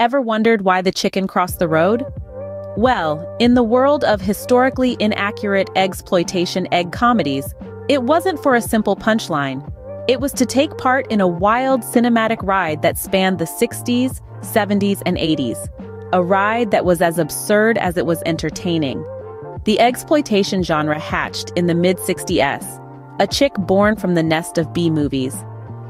Ever wondered why the chicken crossed the road? Well, in the world of historically inaccurate exploitation egg comedies, it wasn't for a simple punchline. It was to take part in a wild cinematic ride that spanned the 60s, 70s, and 80s. A ride that was as absurd as it was entertaining. The exploitation genre hatched in the mid-60s, a chick born from the nest of B-movies.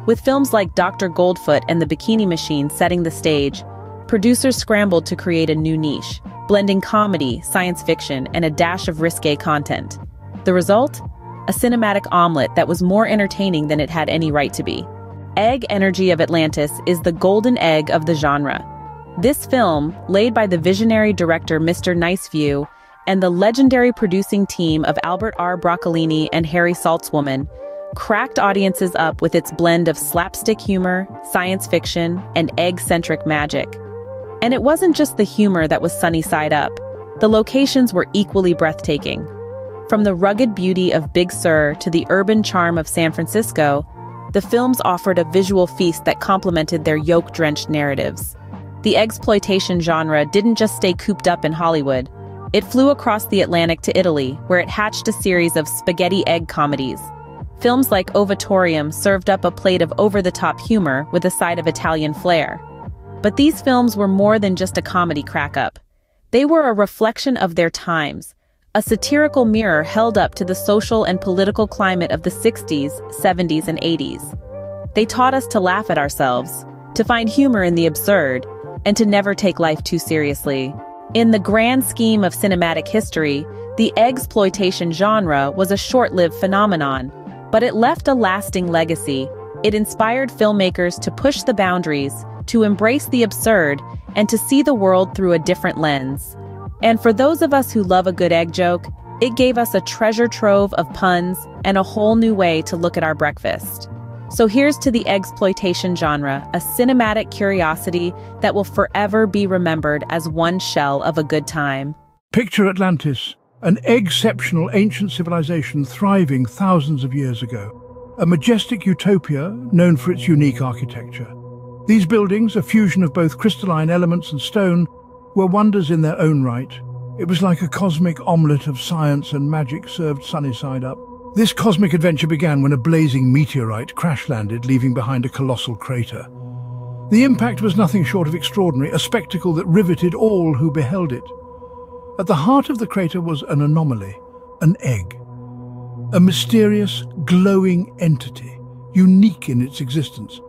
With films like Dr. Goldfoot and The Bikini Machine setting the stage, producers scrambled to create a new niche, blending comedy, science fiction, and a dash of risque content. The result? A cinematic omelet that was more entertaining than it had any right to be. Egg Energy of Atlantis is the golden egg of the genre. This film, laid by the visionary director Mr. Niceview and the legendary producing team of Albert R. Broccolini and Harry Saltzwoman, cracked audiences up with its blend of slapstick humor, science fiction, and egg-centric magic. And it wasn't just the humor that was sunny side up. The locations were equally breathtaking. From the rugged beauty of Big Sur to the urban charm of San Francisco, the films offered a visual feast that complemented their yolk-drenched narratives. The exploitation genre didn't just stay cooped up in Hollywood. It flew across the Atlantic to Italy, where it hatched a series of spaghetti egg comedies. Films like Ovatorium served up a plate of over-the-top humor with a side of Italian flair. But these films were more than just a comedy crack-up. They were a reflection of their times, a satirical mirror held up to the social and political climate of the 60s, 70s, and 80s. They taught us to laugh at ourselves, to find humor in the absurd, and to never take life too seriously. In the grand scheme of cinematic history, the exploitation genre was a short-lived phenomenon, but it left a lasting legacy. It inspired filmmakers to push the boundaries, to embrace the absurd, and to see the world through a different lens. And for those of us who love a good egg joke, it gave us a treasure trove of puns and a whole new way to look at our breakfast. So here's to the exploitation genre, a cinematic curiosity that will forever be remembered as one shell of a good time. Picture Atlantis, an exceptional ancient civilization thriving thousands of years ago. A majestic utopia known for its unique architecture. These buildings, a fusion of both crystalline elements and stone, were wonders in their own right. It was like a cosmic omelette of science and magic served sunny side up. This cosmic adventure began when a blazing meteorite crash-landed, leaving behind a colossal crater. The impact was nothing short of extraordinary, a spectacle that riveted all who beheld it. At the heart of the crater was an anomaly, an egg. A mysterious, glowing entity, unique in its existence.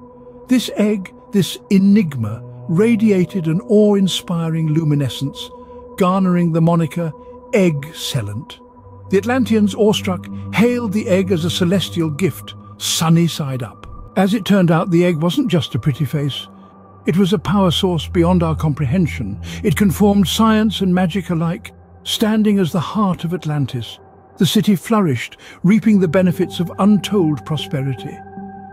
This egg this enigma radiated an awe-inspiring luminescence, garnering the moniker Egg-Cellent. The Atlanteans, awestruck, hailed the egg as a celestial gift, sunny side up. As it turned out, the egg wasn't just a pretty face. It was a power source beyond our comprehension. It conformed science and magic alike, standing as the heart of Atlantis. The city flourished, reaping the benefits of untold prosperity.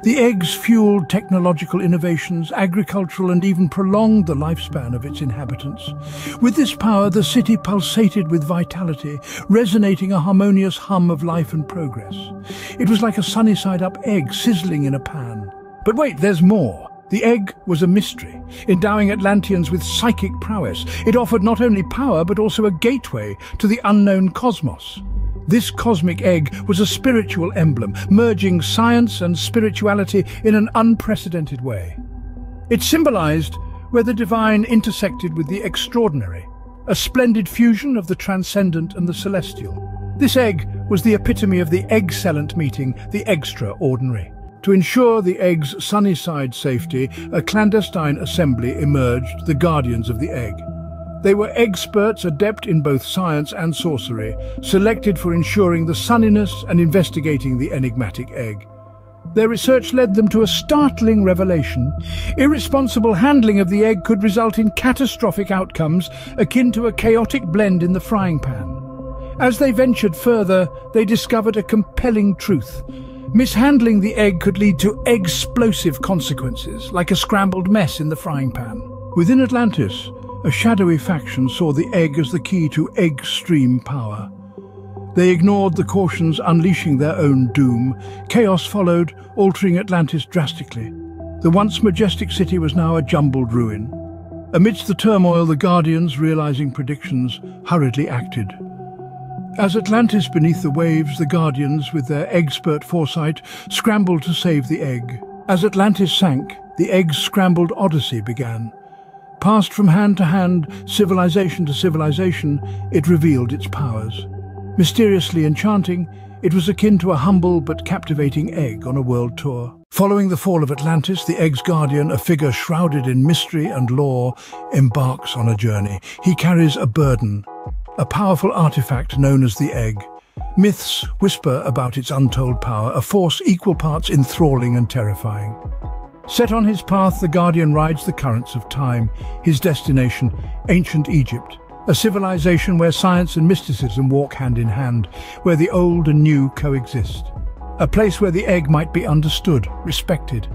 The eggs fueled technological innovations, agricultural and even prolonged the lifespan of its inhabitants. With this power, the city pulsated with vitality, resonating a harmonious hum of life and progress. It was like a sunny-side-up egg sizzling in a pan. But wait, there's more. The egg was a mystery, endowing Atlanteans with psychic prowess. It offered not only power, but also a gateway to the unknown cosmos. This cosmic egg was a spiritual emblem, merging science and spirituality in an unprecedented way. It symbolized where the divine intersected with the extraordinary, a splendid fusion of the transcendent and the celestial. This egg was the epitome of the egg-cellent meeting the extraordinary. To ensure the egg's sunny side safety, a clandestine assembly emerged, the guardians of the egg. They were experts adept in both science and sorcery, selected for ensuring the sunniness and investigating the enigmatic egg. Their research led them to a startling revelation. Irresponsible handling of the egg could result in catastrophic outcomes akin to a chaotic blend in the frying pan. As they ventured further, they discovered a compelling truth. Mishandling the egg could lead to explosive consequences, like a scrambled mess in the frying pan. Within Atlantis, a shadowy faction saw the egg as the key to egg-stream power. They ignored the cautions unleashing their own doom. Chaos followed, altering Atlantis drastically. The once majestic city was now a jumbled ruin. Amidst the turmoil, the Guardians, realizing predictions, hurriedly acted. As Atlantis beneath the waves, the Guardians, with their expert foresight, scrambled to save the egg. As Atlantis sank, the egg's scrambled odyssey began. Passed from hand to hand, civilization to civilization, it revealed its powers. Mysteriously enchanting, it was akin to a humble but captivating egg on a world tour. Following the fall of Atlantis, the egg's guardian, a figure shrouded in mystery and lore, embarks on a journey. He carries a burden, a powerful artifact known as the egg. Myths whisper about its untold power, a force equal parts enthralling and terrifying. Set on his path, the Guardian rides the currents of time, his destination, ancient Egypt, a civilization where science and mysticism walk hand in hand, where the old and new coexist. A place where the egg might be understood, respected.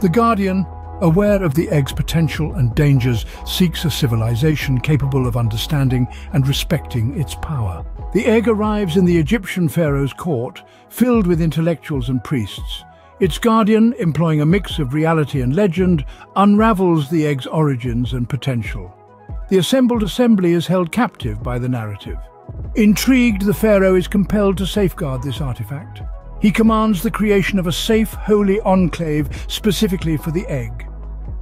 The Guardian, aware of the egg's potential and dangers, seeks a civilization capable of understanding and respecting its power. The egg arrives in the Egyptian pharaoh's court, filled with intellectuals and priests. Its guardian, employing a mix of reality and legend, unravels the egg's origins and potential. The assembled assembly is held captive by the narrative. Intrigued, the pharaoh is compelled to safeguard this artifact. He commands the creation of a safe, holy enclave specifically for the egg.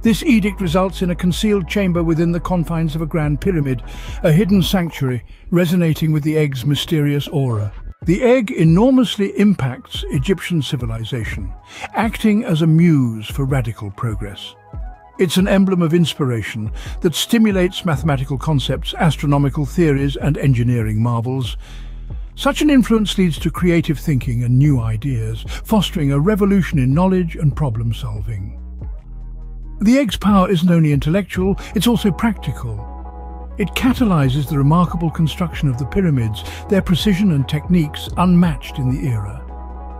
This edict results in a concealed chamber within the confines of a grand pyramid, a hidden sanctuary resonating with the egg's mysterious aura. The egg enormously impacts Egyptian civilization, acting as a muse for radical progress. It's an emblem of inspiration that stimulates mathematical concepts, astronomical theories and engineering marvels. Such an influence leads to creative thinking and new ideas, fostering a revolution in knowledge and problem solving. The egg's power isn't only intellectual, it's also practical. It catalyzes the remarkable construction of the pyramids, their precision and techniques unmatched in the era.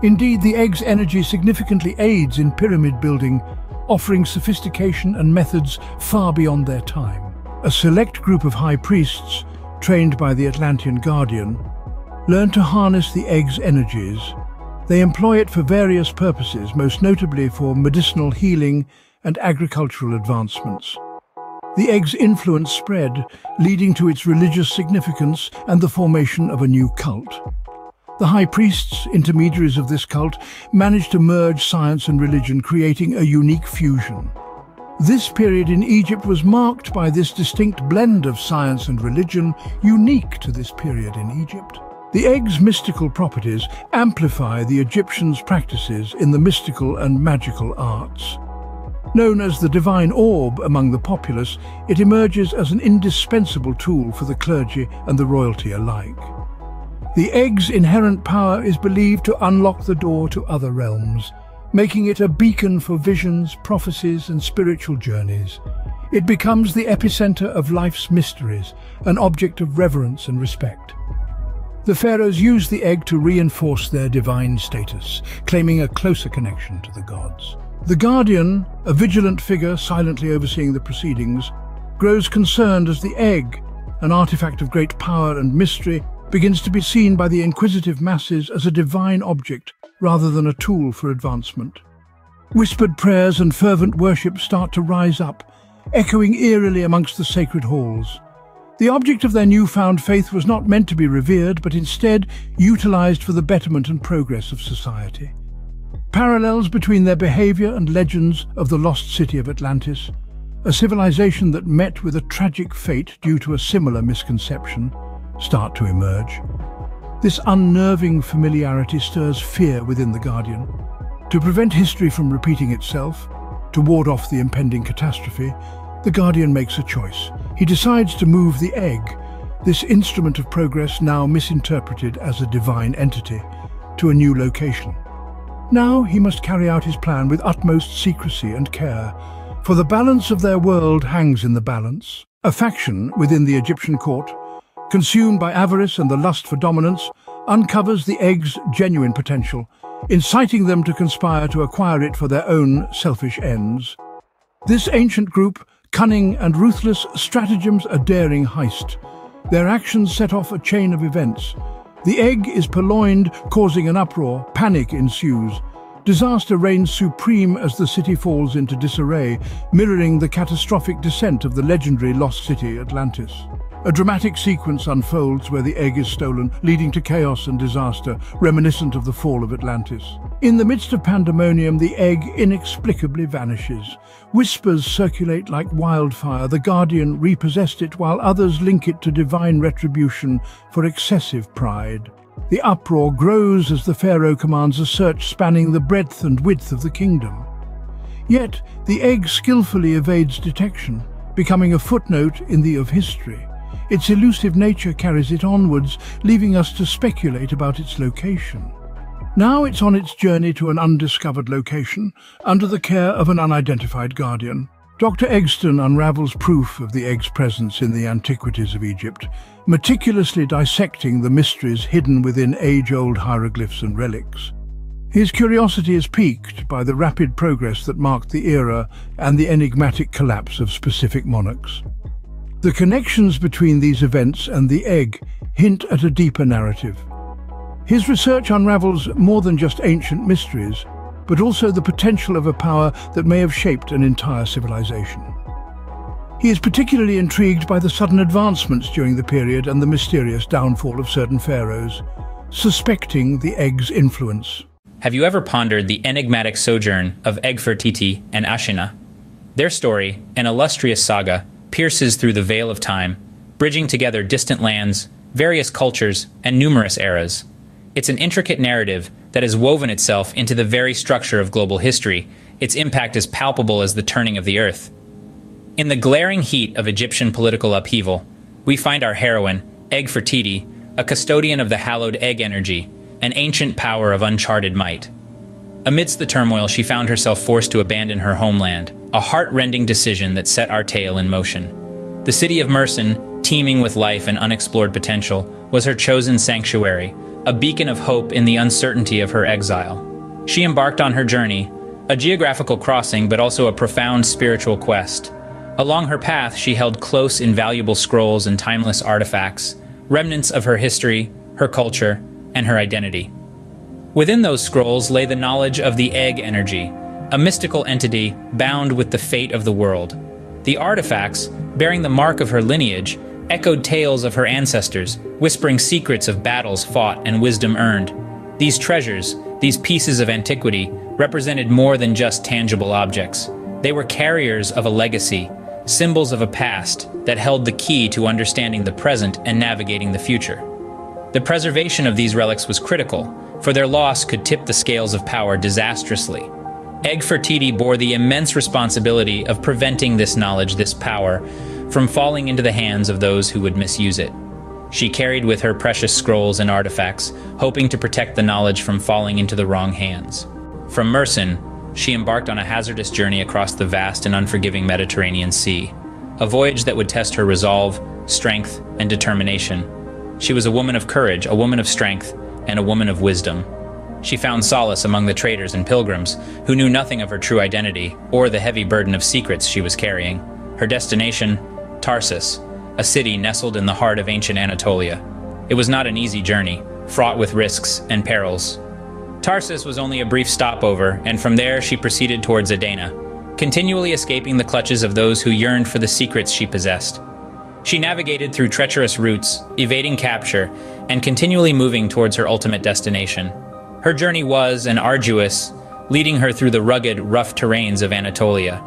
Indeed, the egg's energy significantly aids in pyramid building, offering sophistication and methods far beyond their time. A select group of high priests, trained by the Atlantean Guardian, learn to harness the egg's energies. They employ it for various purposes, most notably for medicinal healing and agricultural advancements. The egg's influence spread, leading to its religious significance and the formation of a new cult. The high priests, intermediaries of this cult, managed to merge science and religion, creating a unique fusion. This period in Egypt was marked by this distinct blend of science and religion, unique to this period in Egypt. The egg's mystical properties amplify the Egyptians' practices in the mystical and magical arts. Known as the divine orb among the populace, it emerges as an indispensable tool for the clergy and the royalty alike. The egg's inherent power is believed to unlock the door to other realms, making it a beacon for visions, prophecies and spiritual journeys. It becomes the epicenter of life's mysteries, an object of reverence and respect. The pharaohs used the egg to reinforce their divine status, claiming a closer connection to the gods. The Guardian, a vigilant figure silently overseeing the proceedings, grows concerned as the egg, an artifact of great power and mystery, begins to be seen by the inquisitive masses as a divine object rather than a tool for advancement. Whispered prayers and fervent worship start to rise up, echoing eerily amongst the sacred halls. The object of their newfound faith was not meant to be revered, but instead utilized for the betterment and progress of society. Parallels between their behavior and legends of the lost city of Atlantis, a civilization that met with a tragic fate due to a similar misconception, start to emerge. This unnerving familiarity stirs fear within the Guardian. To prevent history from repeating itself, to ward off the impending catastrophe, the Guardian makes a choice. He decides to move the egg, this instrument of progress now misinterpreted as a divine entity, to a new location. Now he must carry out his plan with utmost secrecy and care, for the balance of their world hangs in the balance. A faction within the Egyptian court, consumed by avarice and the lust for dominance, uncovers the egg's genuine potential, inciting them to conspire to acquire it for their own selfish ends. This ancient group, cunning and ruthless, stratagems a daring heist. Their actions set off a chain of events, the egg is purloined, causing an uproar. Panic ensues. Disaster reigns supreme as the city falls into disarray, mirroring the catastrophic descent of the legendary lost city Atlantis. A dramatic sequence unfolds where the egg is stolen, leading to chaos and disaster, reminiscent of the fall of Atlantis. In the midst of pandemonium, the egg inexplicably vanishes. Whispers circulate like wildfire. The Guardian repossessed it, while others link it to divine retribution for excessive pride. The uproar grows as the Pharaoh commands a search spanning the breadth and width of the kingdom. Yet, the egg skillfully evades detection, becoming a footnote in the of history. Its elusive nature carries it onwards, leaving us to speculate about its location. Now it's on its journey to an undiscovered location, under the care of an unidentified guardian. Dr. Eggstone unravels proof of the egg's presence in the antiquities of Egypt, meticulously dissecting the mysteries hidden within age-old hieroglyphs and relics. His curiosity is piqued by the rapid progress that marked the era and the enigmatic collapse of specific monarchs. The connections between these events and the egg hint at a deeper narrative. His research unravels more than just ancient mysteries, but also the potential of a power that may have shaped an entire civilization. He is particularly intrigued by the sudden advancements during the period and the mysterious downfall of certain pharaohs, suspecting the egg's influence. Have you ever pondered the enigmatic sojourn of Egfertiti and Ashina? Their story, an illustrious saga, pierces through the veil of time, bridging together distant lands, various cultures, and numerous eras. It's an intricate narrative that has woven itself into the very structure of global history. Its impact is palpable as the turning of the earth. In the glaring heat of Egyptian political upheaval, we find our heroine, Egfertiti, a custodian of the hallowed egg energy, an ancient power of uncharted might. Amidst the turmoil, she found herself forced to abandon her homeland, a heart-rending decision that set our tale in motion. The city of Mersin, teeming with life and unexplored potential, was her chosen sanctuary, a beacon of hope in the uncertainty of her exile. She embarked on her journey, a geographical crossing but also a profound spiritual quest, Along her path, she held close invaluable scrolls and timeless artifacts, remnants of her history, her culture, and her identity. Within those scrolls lay the knowledge of the egg energy, a mystical entity bound with the fate of the world. The artifacts, bearing the mark of her lineage, echoed tales of her ancestors, whispering secrets of battles fought and wisdom earned. These treasures, these pieces of antiquity, represented more than just tangible objects. They were carriers of a legacy, symbols of a past that held the key to understanding the present and navigating the future. The preservation of these relics was critical, for their loss could tip the scales of power disastrously. Egfertiti bore the immense responsibility of preventing this knowledge, this power, from falling into the hands of those who would misuse it. She carried with her precious scrolls and artifacts, hoping to protect the knowledge from falling into the wrong hands. From Mersin, she embarked on a hazardous journey across the vast and unforgiving Mediterranean Sea, a voyage that would test her resolve, strength, and determination. She was a woman of courage, a woman of strength, and a woman of wisdom. She found solace among the traders and pilgrims, who knew nothing of her true identity or the heavy burden of secrets she was carrying. Her destination, Tarsus, a city nestled in the heart of ancient Anatolia. It was not an easy journey, fraught with risks and perils, Tarsus was only a brief stopover, and from there she proceeded towards Adana, continually escaping the clutches of those who yearned for the secrets she possessed. She navigated through treacherous routes, evading capture, and continually moving towards her ultimate destination. Her journey was and arduous, leading her through the rugged, rough terrains of Anatolia.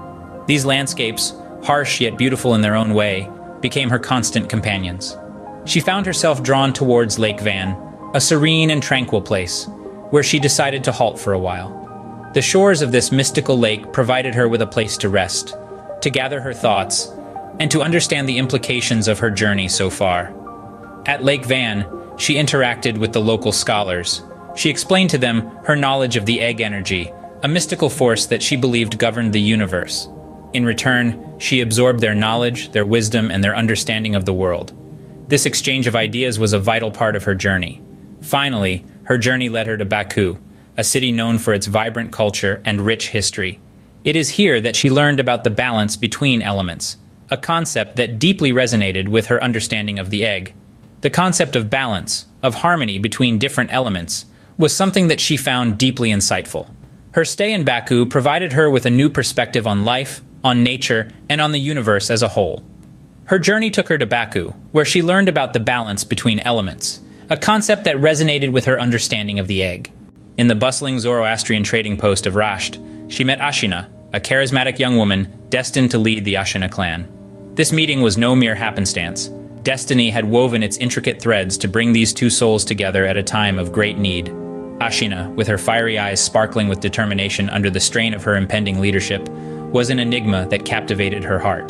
These landscapes, harsh yet beautiful in their own way, became her constant companions. She found herself drawn towards Lake Van, a serene and tranquil place, where she decided to halt for a while. The shores of this mystical lake provided her with a place to rest, to gather her thoughts, and to understand the implications of her journey so far. At Lake Van, she interacted with the local scholars. She explained to them her knowledge of the egg energy, a mystical force that she believed governed the universe. In return, she absorbed their knowledge, their wisdom, and their understanding of the world. This exchange of ideas was a vital part of her journey. Finally, her journey led her to Baku, a city known for its vibrant culture and rich history. It is here that she learned about the balance between elements, a concept that deeply resonated with her understanding of the egg. The concept of balance, of harmony between different elements, was something that she found deeply insightful. Her stay in Baku provided her with a new perspective on life, on nature, and on the universe as a whole. Her journey took her to Baku, where she learned about the balance between elements, a concept that resonated with her understanding of the egg. In the bustling Zoroastrian trading post of Rasht, she met Ashina, a charismatic young woman destined to lead the Ashina clan. This meeting was no mere happenstance. Destiny had woven its intricate threads to bring these two souls together at a time of great need. Ashina, with her fiery eyes sparkling with determination under the strain of her impending leadership, was an enigma that captivated her heart.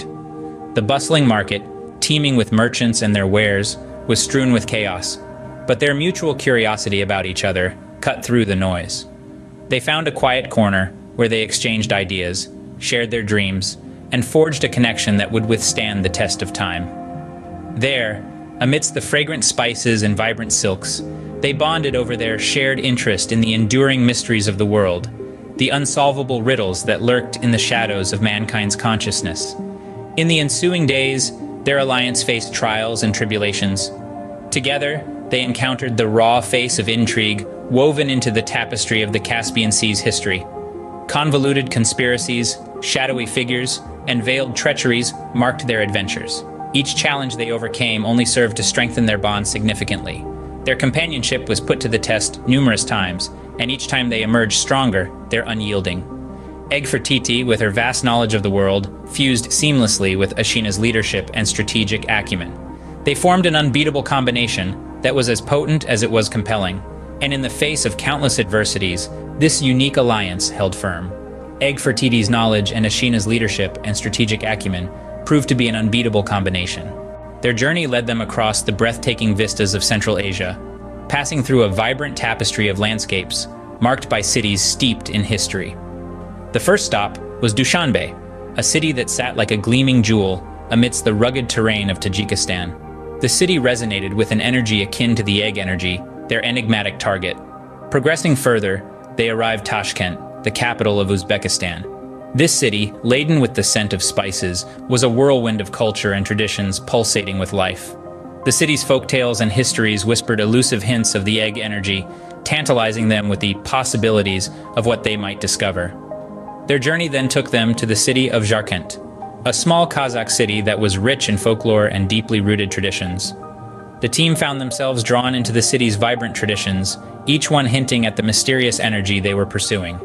The bustling market, teeming with merchants and their wares, was strewn with chaos, but their mutual curiosity about each other cut through the noise. They found a quiet corner where they exchanged ideas, shared their dreams, and forged a connection that would withstand the test of time. There, amidst the fragrant spices and vibrant silks, they bonded over their shared interest in the enduring mysteries of the world, the unsolvable riddles that lurked in the shadows of mankind's consciousness. In the ensuing days, their alliance faced trials and tribulations. Together, they encountered the raw face of intrigue woven into the tapestry of the Caspian Sea's history. Convoluted conspiracies, shadowy figures, and veiled treacheries marked their adventures. Each challenge they overcame only served to strengthen their bond significantly. Their companionship was put to the test numerous times, and each time they emerged stronger, they're unyielding. Egfertiti, with her vast knowledge of the world, fused seamlessly with Ashina's leadership and strategic acumen. They formed an unbeatable combination that was as potent as it was compelling, and in the face of countless adversities, this unique alliance held firm. Egfertiti's knowledge and Ashina's leadership and strategic acumen proved to be an unbeatable combination. Their journey led them across the breathtaking vistas of Central Asia, passing through a vibrant tapestry of landscapes marked by cities steeped in history. The first stop was Dushanbe, a city that sat like a gleaming jewel amidst the rugged terrain of Tajikistan. The city resonated with an energy akin to the egg energy, their enigmatic target. Progressing further, they arrived Tashkent, the capital of Uzbekistan, this city, laden with the scent of spices, was a whirlwind of culture and traditions pulsating with life. The city's folktales and histories whispered elusive hints of the egg energy, tantalizing them with the possibilities of what they might discover. Their journey then took them to the city of Jarkent, a small Kazakh city that was rich in folklore and deeply rooted traditions. The team found themselves drawn into the city's vibrant traditions, each one hinting at the mysterious energy they were pursuing.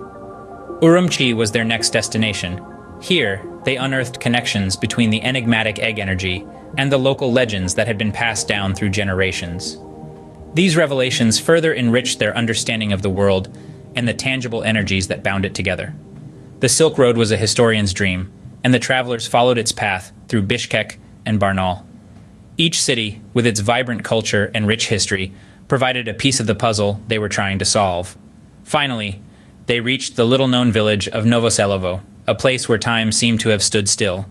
Urumqi was their next destination. Here, they unearthed connections between the enigmatic egg energy and the local legends that had been passed down through generations. These revelations further enriched their understanding of the world and the tangible energies that bound it together. The Silk Road was a historian's dream, and the travelers followed its path through Bishkek and Barnaul. Each city, with its vibrant culture and rich history, provided a piece of the puzzle they were trying to solve. Finally, they reached the little known village of Novoselovo, a place where time seemed to have stood still.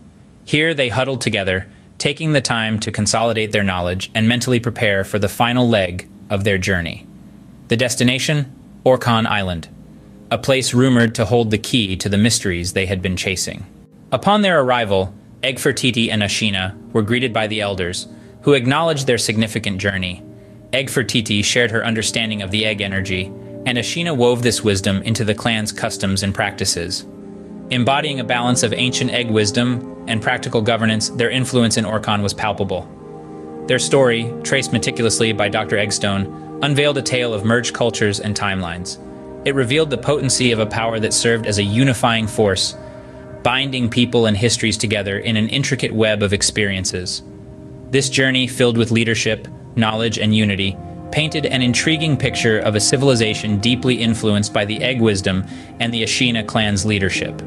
Here they huddled together, taking the time to consolidate their knowledge and mentally prepare for the final leg of their journey. The destination? Orkhan Island, a place rumored to hold the key to the mysteries they had been chasing. Upon their arrival, Egfertiti and Ashina were greeted by the elders, who acknowledged their significant journey. Egfertiti shared her understanding of the egg energy and Ashina wove this wisdom into the clan's customs and practices. Embodying a balance of ancient egg wisdom and practical governance, their influence in Orkhan was palpable. Their story, traced meticulously by Dr. Eggstone, unveiled a tale of merged cultures and timelines. It revealed the potency of a power that served as a unifying force, binding people and histories together in an intricate web of experiences. This journey, filled with leadership, knowledge, and unity, painted an intriguing picture of a civilization deeply influenced by the Egg wisdom and the Ashina clan's leadership.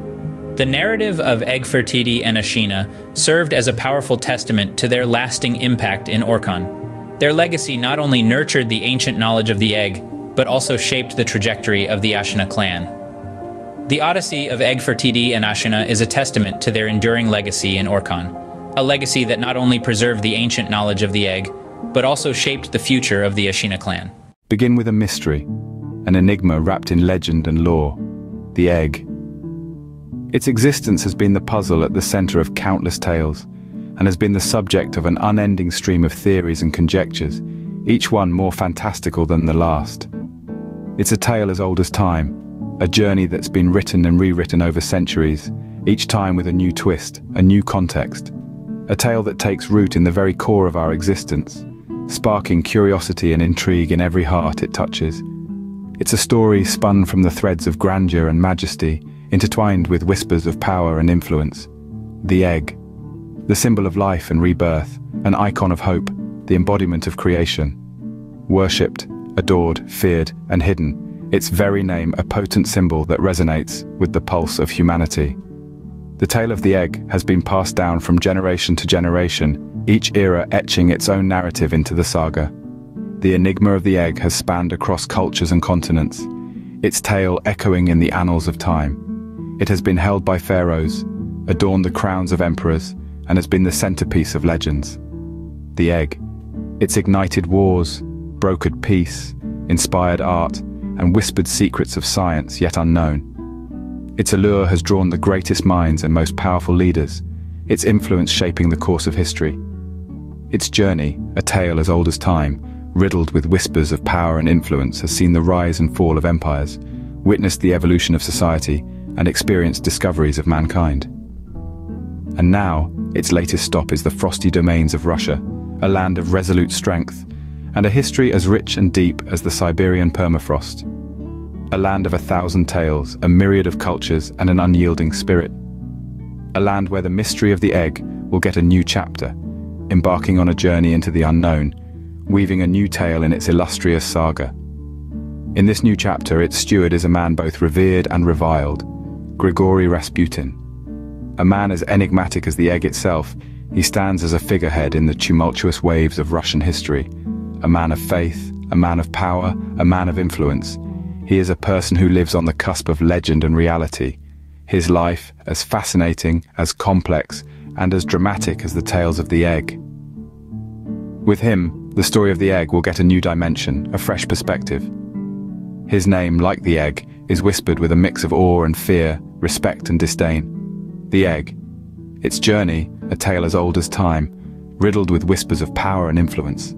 The narrative of Egfertiti and Ashina served as a powerful testament to their lasting impact in Orkhan. Their legacy not only nurtured the ancient knowledge of the egg, but also shaped the trajectory of the Ashina clan. The Odyssey of Egfertiti and Ashina is a testament to their enduring legacy in Orkhan, a legacy that not only preserved the ancient knowledge of the egg, but also shaped the future of the Ashina clan. Begin with a mystery, an enigma wrapped in legend and lore, the egg. Its existence has been the puzzle at the center of countless tales, and has been the subject of an unending stream of theories and conjectures, each one more fantastical than the last. It's a tale as old as time, a journey that's been written and rewritten over centuries, each time with a new twist, a new context. A tale that takes root in the very core of our existence, sparking curiosity and intrigue in every heart it touches. It's a story spun from the threads of grandeur and majesty, intertwined with whispers of power and influence. The egg, the symbol of life and rebirth, an icon of hope, the embodiment of creation. Worshipped, adored, feared, and hidden, its very name a potent symbol that resonates with the pulse of humanity. The tale of the egg has been passed down from generation to generation, each era etching its own narrative into the saga. The enigma of the egg has spanned across cultures and continents, its tale echoing in the annals of time. It has been held by pharaohs, adorned the crowns of emperors, and has been the centerpiece of legends. The egg. It's ignited wars, brokered peace, inspired art, and whispered secrets of science yet unknown. Its allure has drawn the greatest minds and most powerful leaders, its influence shaping the course of history. Its journey, a tale as old as time, riddled with whispers of power and influence, has seen the rise and fall of empires, witnessed the evolution of society, and experienced discoveries of mankind. And now, its latest stop is the frosty domains of Russia, a land of resolute strength, and a history as rich and deep as the Siberian permafrost. A land of a thousand tales, a myriad of cultures, and an unyielding spirit. A land where the mystery of the egg will get a new chapter, embarking on a journey into the unknown, weaving a new tale in its illustrious saga. In this new chapter, its steward is a man both revered and reviled, Grigory Rasputin. A man as enigmatic as the egg itself, he stands as a figurehead in the tumultuous waves of Russian history. A man of faith, a man of power, a man of influence. He is a person who lives on the cusp of legend and reality. His life as fascinating, as complex, and as dramatic as the tales of the egg. With him, the story of the egg will get a new dimension, a fresh perspective. His name, like the egg, is whispered with a mix of awe and fear, respect and disdain. The egg. Its journey, a tale as old as time, riddled with whispers of power and influence.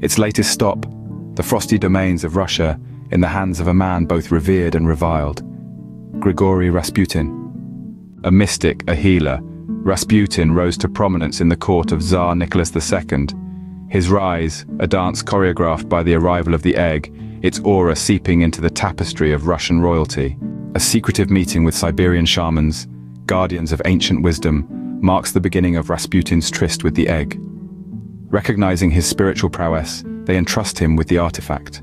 Its latest stop, the frosty domains of Russia, in the hands of a man both revered and reviled. Grigory Rasputin. A mystic, a healer, Rasputin rose to prominence in the court of Tsar Nicholas II, his rise, a dance choreographed by the arrival of the egg, its aura seeping into the tapestry of Russian royalty. A secretive meeting with Siberian shamans, guardians of ancient wisdom, marks the beginning of Rasputin's tryst with the egg. Recognizing his spiritual prowess, they entrust him with the artifact.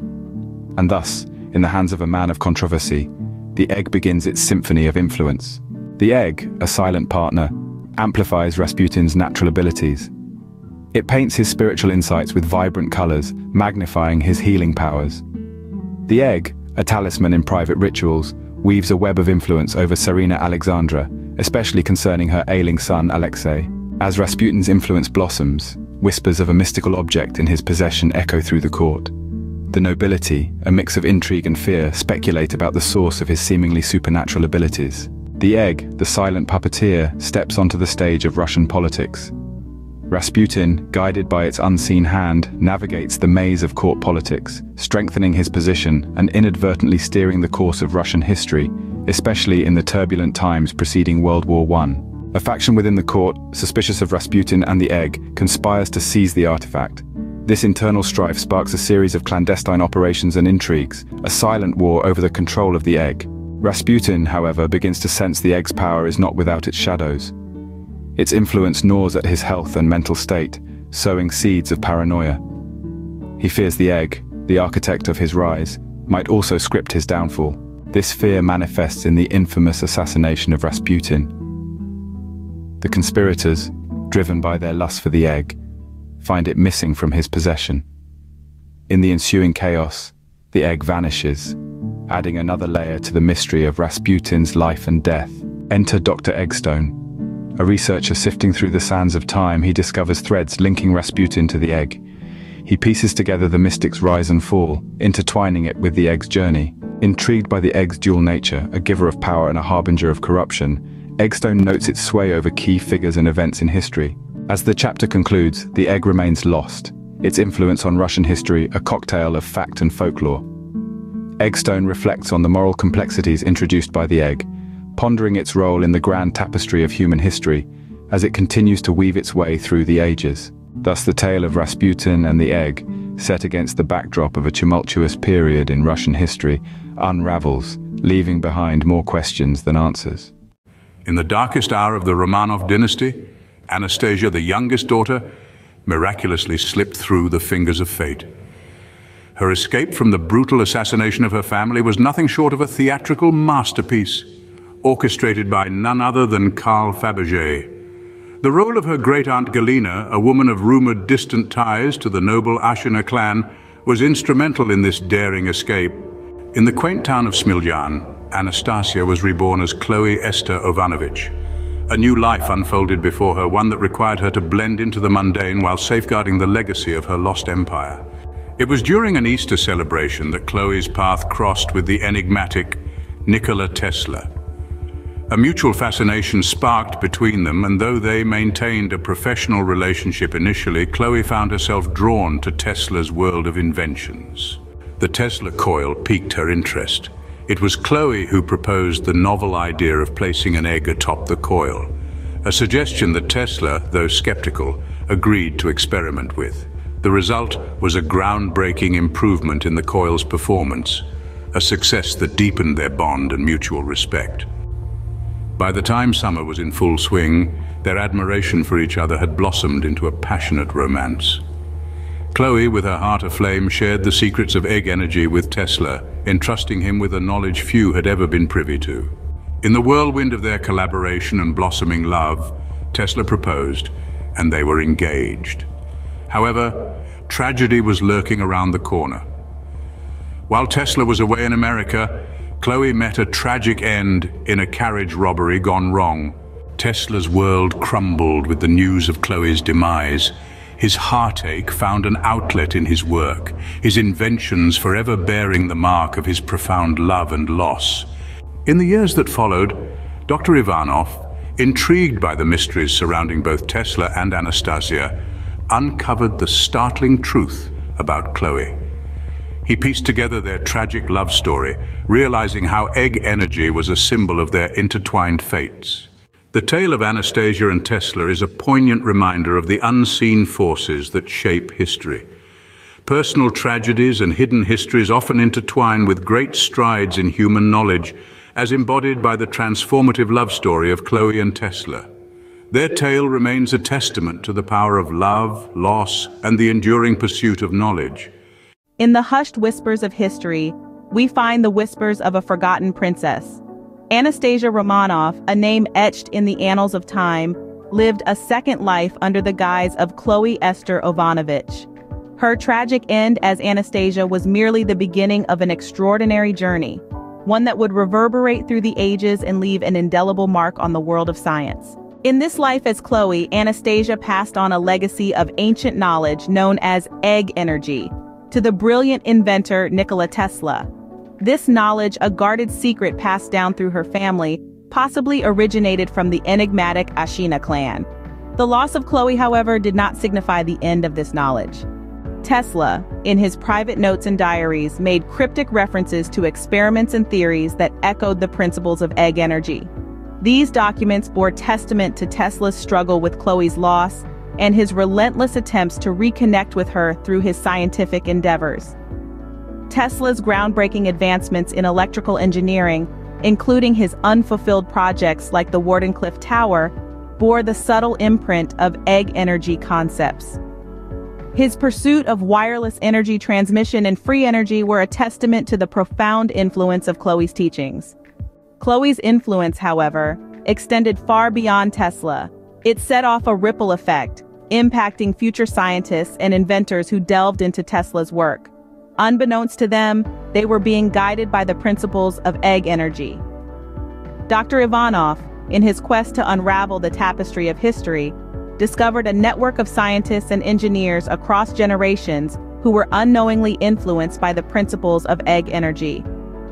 And thus, in the hands of a man of controversy, the egg begins its symphony of influence. The egg, a silent partner, amplifies Rasputin's natural abilities, it paints his spiritual insights with vibrant colors, magnifying his healing powers. The egg, a talisman in private rituals, weaves a web of influence over Tsarina Alexandra, especially concerning her ailing son Alexei. As Rasputin's influence blossoms, whispers of a mystical object in his possession echo through the court. The nobility, a mix of intrigue and fear, speculate about the source of his seemingly supernatural abilities. The egg, the silent puppeteer, steps onto the stage of Russian politics, Rasputin, guided by its unseen hand, navigates the maze of court politics, strengthening his position and inadvertently steering the course of Russian history, especially in the turbulent times preceding World War I. A faction within the court, suspicious of Rasputin and the egg, conspires to seize the artifact. This internal strife sparks a series of clandestine operations and intrigues, a silent war over the control of the egg. Rasputin, however, begins to sense the egg's power is not without its shadows. Its influence gnaws at his health and mental state, sowing seeds of paranoia. He fears the egg, the architect of his rise, might also script his downfall. This fear manifests in the infamous assassination of Rasputin. The conspirators, driven by their lust for the egg, find it missing from his possession. In the ensuing chaos, the egg vanishes, adding another layer to the mystery of Rasputin's life and death. Enter Dr. Eggstone, a researcher sifting through the sands of time, he discovers threads linking Rasputin to the egg. He pieces together the mystic's rise and fall, intertwining it with the egg's journey. Intrigued by the egg's dual nature, a giver of power and a harbinger of corruption, Eggstone notes its sway over key figures and events in history. As the chapter concludes, the egg remains lost, its influence on Russian history a cocktail of fact and folklore. Eggstone reflects on the moral complexities introduced by the egg, pondering its role in the grand tapestry of human history as it continues to weave its way through the ages. Thus the tale of Rasputin and the egg, set against the backdrop of a tumultuous period in Russian history, unravels, leaving behind more questions than answers. In the darkest hour of the Romanov dynasty, Anastasia, the youngest daughter, miraculously slipped through the fingers of fate. Her escape from the brutal assassination of her family was nothing short of a theatrical masterpiece, orchestrated by none other than Carl Fabergé. The role of her great-aunt Galina, a woman of rumored distant ties to the noble Ashina clan, was instrumental in this daring escape. In the quaint town of Smiljan, Anastasia was reborn as Chloe Esther Ovanovich, a new life unfolded before her, one that required her to blend into the mundane while safeguarding the legacy of her lost empire. It was during an Easter celebration that Chloe's path crossed with the enigmatic Nikola Tesla. A mutual fascination sparked between them, and though they maintained a professional relationship initially, Chloe found herself drawn to Tesla's world of inventions. The Tesla coil piqued her interest, it was Chloe who proposed the novel idea of placing an egg atop the coil, a suggestion that Tesla, though skeptical, agreed to experiment with. The result was a groundbreaking improvement in the coil's performance, a success that deepened their bond and mutual respect. By the time summer was in full swing, their admiration for each other had blossomed into a passionate romance. Chloe, with her heart aflame, shared the secrets of egg energy with Tesla, entrusting him with a knowledge few had ever been privy to. In the whirlwind of their collaboration and blossoming love, Tesla proposed, and they were engaged. However, tragedy was lurking around the corner. While Tesla was away in America, Chloe met a tragic end in a carriage robbery gone wrong. Tesla's world crumbled with the news of Chloe's demise, his heartache found an outlet in his work, his inventions forever bearing the mark of his profound love and loss. In the years that followed, Dr. Ivanov, intrigued by the mysteries surrounding both Tesla and Anastasia, uncovered the startling truth about Chloe. He pieced together their tragic love story, realizing how egg energy was a symbol of their intertwined fates. The tale of Anastasia and Tesla is a poignant reminder of the unseen forces that shape history. Personal tragedies and hidden histories often intertwine with great strides in human knowledge, as embodied by the transformative love story of Chloe and Tesla. Their tale remains a testament to the power of love, loss, and the enduring pursuit of knowledge. In the hushed whispers of history, we find the whispers of a forgotten princess. Anastasia Romanov, a name etched in the annals of time, lived a second life under the guise of Chloe Esther Ovanovich. Her tragic end as Anastasia was merely the beginning of an extraordinary journey, one that would reverberate through the ages and leave an indelible mark on the world of science. In this life as Chloe, Anastasia passed on a legacy of ancient knowledge known as egg energy to the brilliant inventor Nikola Tesla, this knowledge, a guarded secret passed down through her family, possibly originated from the enigmatic Ashina clan. The loss of Chloe, however, did not signify the end of this knowledge. Tesla, in his private notes and diaries, made cryptic references to experiments and theories that echoed the principles of egg energy. These documents bore testament to Tesla's struggle with Chloe's loss and his relentless attempts to reconnect with her through his scientific endeavors. Tesla's groundbreaking advancements in electrical engineering, including his unfulfilled projects like the Wardenclyffe Tower, bore the subtle imprint of egg energy concepts. His pursuit of wireless energy transmission and free energy were a testament to the profound influence of Chloe's teachings. Chloe's influence, however, extended far beyond Tesla. It set off a ripple effect, impacting future scientists and inventors who delved into Tesla's work. Unbeknownst to them, they were being guided by the principles of egg energy. Dr. Ivanov, in his quest to unravel the tapestry of history, discovered a network of scientists and engineers across generations who were unknowingly influenced by the principles of egg energy.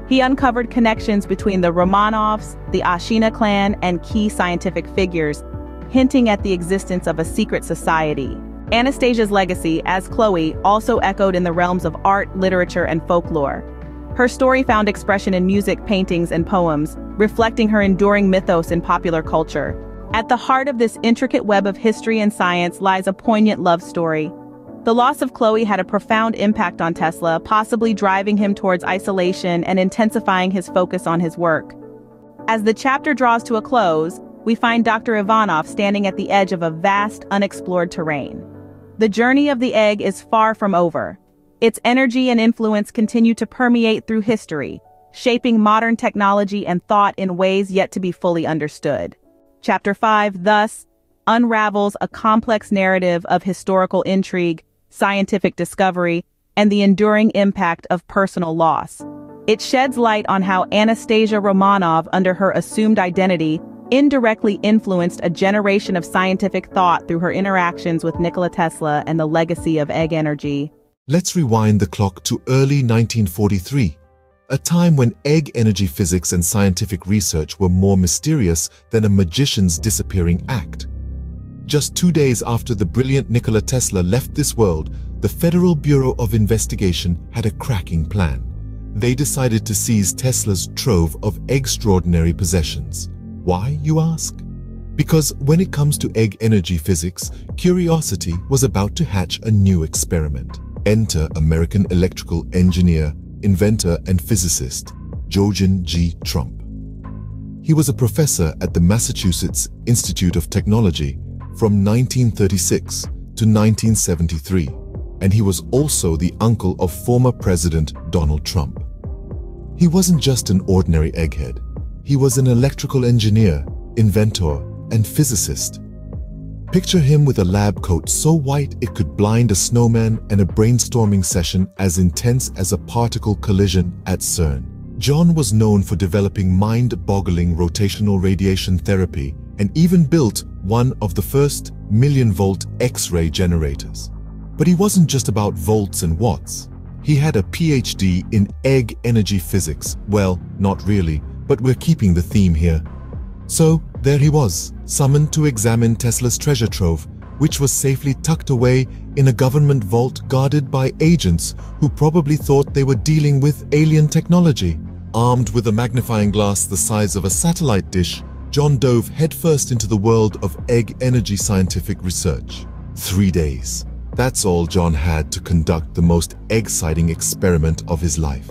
He uncovered connections between the Romanovs, the Ashina clan, and key scientific figures, hinting at the existence of a secret society. Anastasia's legacy as Chloe also echoed in the realms of art, literature, and folklore. Her story found expression in music, paintings, and poems, reflecting her enduring mythos in popular culture. At the heart of this intricate web of history and science lies a poignant love story. The loss of Chloe had a profound impact on Tesla, possibly driving him towards isolation and intensifying his focus on his work. As the chapter draws to a close, we find Dr. Ivanov standing at the edge of a vast, unexplored terrain. The journey of the egg is far from over. Its energy and influence continue to permeate through history, shaping modern technology and thought in ways yet to be fully understood. Chapter 5, thus, unravels a complex narrative of historical intrigue, scientific discovery, and the enduring impact of personal loss. It sheds light on how Anastasia Romanov, under her assumed identity, indirectly influenced a generation of scientific thought through her interactions with Nikola Tesla and the legacy of egg energy. Let's rewind the clock to early 1943, a time when egg energy physics and scientific research were more mysterious than a magician's disappearing act. Just two days after the brilliant Nikola Tesla left this world, the Federal Bureau of Investigation had a cracking plan they decided to seize Tesla's trove of extraordinary possessions. Why, you ask? Because when it comes to egg energy physics, curiosity was about to hatch a new experiment. Enter American electrical engineer, inventor and physicist, Georgian G. Trump. He was a professor at the Massachusetts Institute of Technology from 1936 to 1973, and he was also the uncle of former President Donald Trump. He wasn't just an ordinary egghead. He was an electrical engineer, inventor, and physicist. Picture him with a lab coat so white it could blind a snowman and a brainstorming session as intense as a particle collision at CERN. John was known for developing mind-boggling rotational radiation therapy and even built one of the first million-volt X-ray generators. But he wasn't just about volts and watts. He had a PhD in egg energy physics. Well, not really, but we're keeping the theme here. So, there he was, summoned to examine Tesla's treasure trove, which was safely tucked away in a government vault guarded by agents who probably thought they were dealing with alien technology. Armed with a magnifying glass the size of a satellite dish, John dove headfirst into the world of egg energy scientific research. Three days. That's all John had to conduct the most exciting experiment of his life.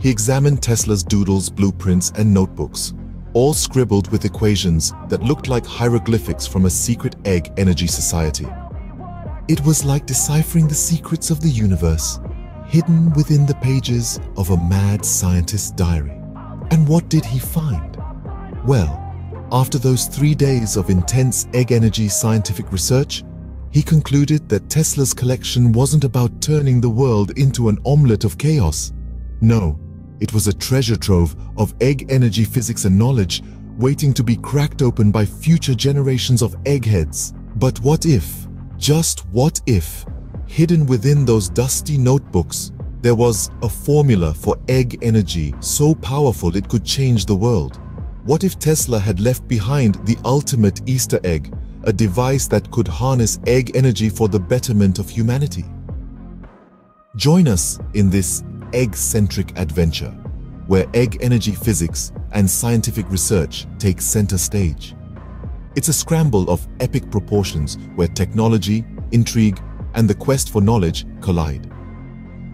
He examined Tesla's doodles, blueprints, and notebooks, all scribbled with equations that looked like hieroglyphics from a secret egg energy society. It was like deciphering the secrets of the universe, hidden within the pages of a mad scientist's diary. And what did he find? Well, after those three days of intense egg energy scientific research, he concluded that Tesla's collection wasn't about turning the world into an omelette of chaos. No, it was a treasure trove of egg energy physics and knowledge waiting to be cracked open by future generations of eggheads. But what if, just what if, hidden within those dusty notebooks, there was a formula for egg energy so powerful it could change the world? What if Tesla had left behind the ultimate Easter egg, a device that could harness egg energy for the betterment of humanity. Join us in this egg-centric adventure, where egg energy physics and scientific research take center stage. It's a scramble of epic proportions where technology, intrigue, and the quest for knowledge collide.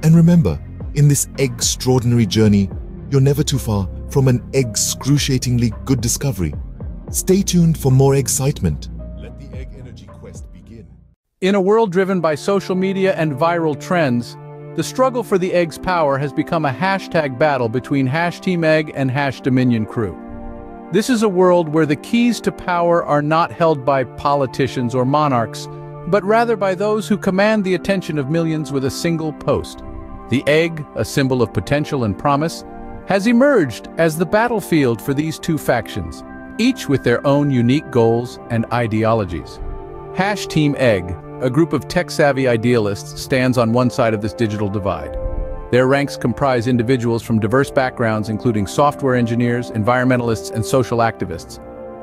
And remember, in this extraordinary journey, you're never too far from an excruciatingly good discovery. Stay tuned for more excitement in a world driven by social media and viral trends, the struggle for the egg's power has become a hashtag battle between Hash Team Egg and Hash Dominion Crew. This is a world where the keys to power are not held by politicians or monarchs, but rather by those who command the attention of millions with a single post. The egg, a symbol of potential and promise, has emerged as the battlefield for these two factions, each with their own unique goals and ideologies. Hash Team Egg, a group of tech-savvy idealists stands on one side of this digital divide. Their ranks comprise individuals from diverse backgrounds including software engineers, environmentalists, and social activists,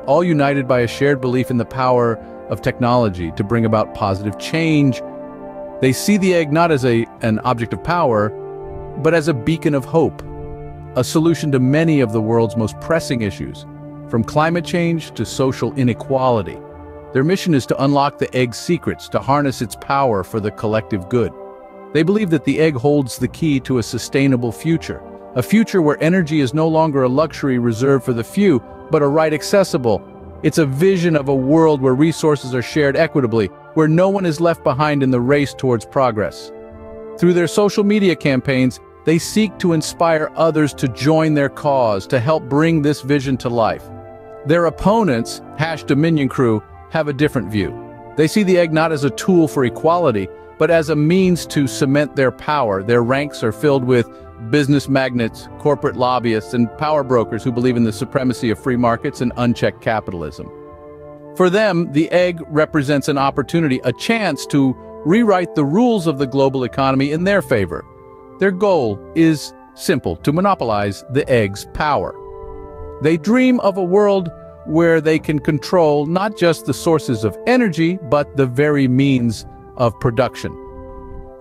all united by a shared belief in the power of technology to bring about positive change. They see the egg not as a, an object of power, but as a beacon of hope, a solution to many of the world's most pressing issues, from climate change to social inequality. Their mission is to unlock the egg's secrets, to harness its power for the collective good. They believe that the egg holds the key to a sustainable future, a future where energy is no longer a luxury reserved for the few, but a right accessible. It's a vision of a world where resources are shared equitably, where no one is left behind in the race towards progress. Through their social media campaigns, they seek to inspire others to join their cause, to help bring this vision to life. Their opponents, Hash Dominion Crew, have a different view. They see the egg not as a tool for equality, but as a means to cement their power. Their ranks are filled with business magnates, corporate lobbyists, and power brokers who believe in the supremacy of free markets and unchecked capitalism. For them, the egg represents an opportunity, a chance to rewrite the rules of the global economy in their favor. Their goal is simple, to monopolize the egg's power. They dream of a world where they can control not just the sources of energy, but the very means of production.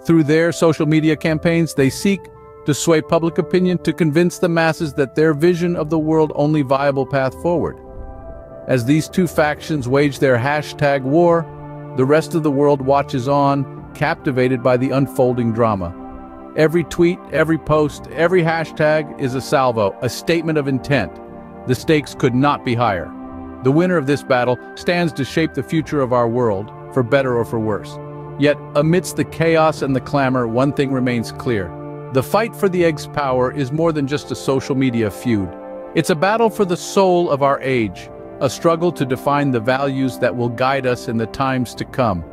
Through their social media campaigns, they seek to sway public opinion to convince the masses that their vision of the world only viable path forward. As these two factions wage their hashtag war, the rest of the world watches on, captivated by the unfolding drama. Every tweet, every post, every hashtag is a salvo, a statement of intent. The stakes could not be higher. The winner of this battle stands to shape the future of our world, for better or for worse. Yet, amidst the chaos and the clamor, one thing remains clear. The fight for the egg's power is more than just a social media feud. It's a battle for the soul of our age, a struggle to define the values that will guide us in the times to come.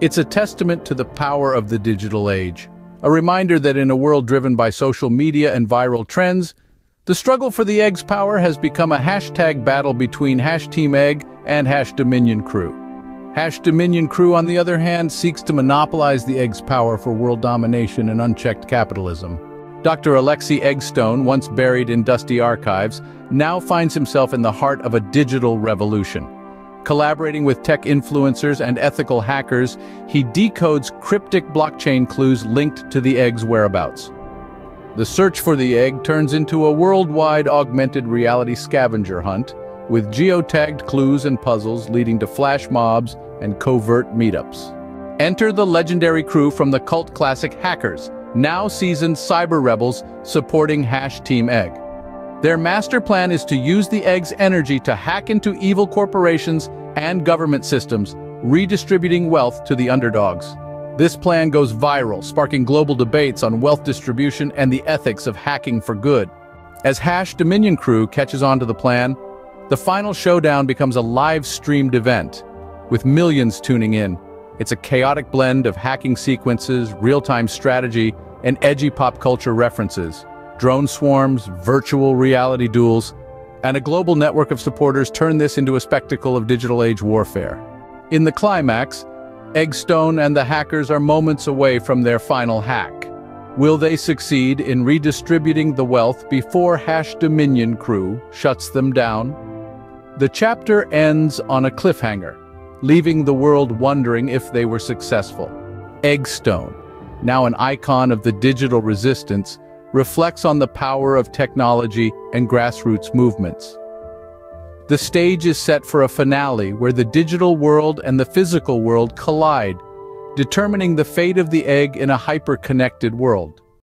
It's a testament to the power of the digital age, a reminder that in a world driven by social media and viral trends, the struggle for the egg's power has become a hashtag battle between Hash Team Egg and Hash Dominion Crew. Hash Dominion Crew, on the other hand, seeks to monopolize the egg's power for world domination and unchecked capitalism. Dr. Alexei Eggstone, once buried in dusty archives, now finds himself in the heart of a digital revolution. Collaborating with tech influencers and ethical hackers, he decodes cryptic blockchain clues linked to the egg's whereabouts. The search for the egg turns into a worldwide augmented reality scavenger hunt, with geotagged clues and puzzles leading to flash mobs and covert meetups. Enter the legendary crew from the cult classic Hackers, now seasoned cyber rebels supporting Hash Team Egg. Their master plan is to use the egg's energy to hack into evil corporations and government systems, redistributing wealth to the underdogs. This plan goes viral, sparking global debates on wealth distribution and the ethics of hacking for good. As Hash Dominion Crew catches on to the plan, the final showdown becomes a live-streamed event, with millions tuning in. It's a chaotic blend of hacking sequences, real-time strategy, and edgy pop culture references. Drone swarms, virtual reality duels, and a global network of supporters turn this into a spectacle of digital age warfare. In the climax, Eggstone and the hackers are moments away from their final hack. Will they succeed in redistributing the wealth before Hash Dominion crew shuts them down? The chapter ends on a cliffhanger, leaving the world wondering if they were successful. Eggstone, now an icon of the digital resistance, reflects on the power of technology and grassroots movements. The stage is set for a finale where the digital world and the physical world collide, determining the fate of the egg in a hyper-connected world.